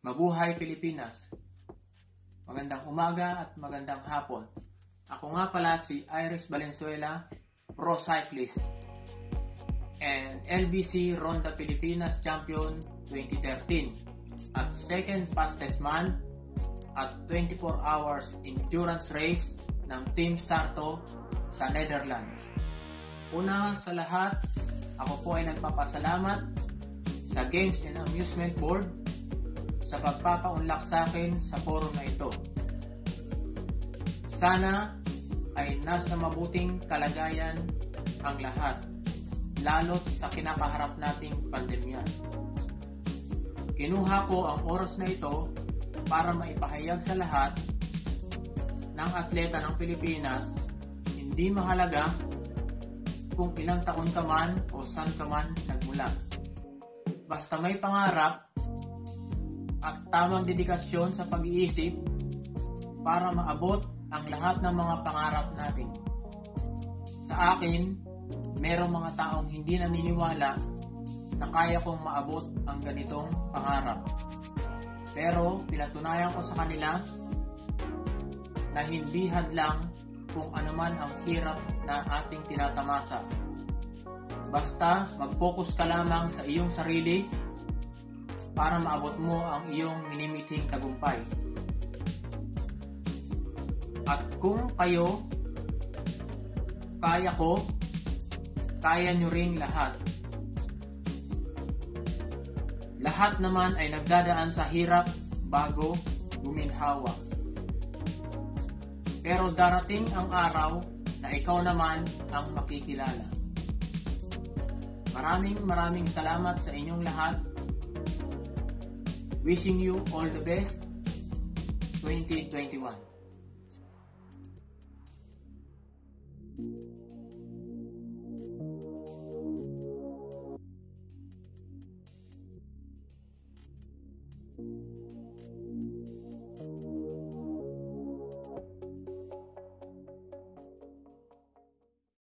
Mabuhay Pilipinas! Magandang umaga at magandang hapon. Ako nga pala si Iris Valenzuela, pro cyclist and LBC Ronda Pilipinas Champion 2013 at second fastest man at 24 hours endurance race ng Team Sarto sa Netherlands. Una sa lahat, ako po ay nagpapasalamat sa Games and Amusement Board sa pagpapaunlak sa akin sa forum na ito. Sana ay nasa mabuting kalagayan ang lahat, lalo't sa kinakaharap nating pandemya. Kinuha ko ang oras na ito para maipahayag sa lahat ng atleta ng Pilipinas, hindi mahalaga kung ilang taon ka man o saan ka man nagmula. Basta may pangarap at tamang dedikasyon sa pag-iisip para maabot ang lahat ng mga pangarap natin. Sa akin, merong mga taong hindi naniniwala na kaya kong maabot ang ganitong pangarap. Pero pinatunayan ko sa kanila na hindi hadlang kung anuman ang hirap na ating tinatamasa. Basta mag-focus ka lamang sa iyong sarili para maabot mo ang iyong minimiting tagumpay. At kung kayo, kaya ko, kaya nyo ring lahat. Lahat naman ay nagdadaan sa hirap bago guminhawa. Pero darating ang araw na ikaw naman ang makikilala. Maraming maraming salamat sa inyong lahat Wishing you all the best 2021.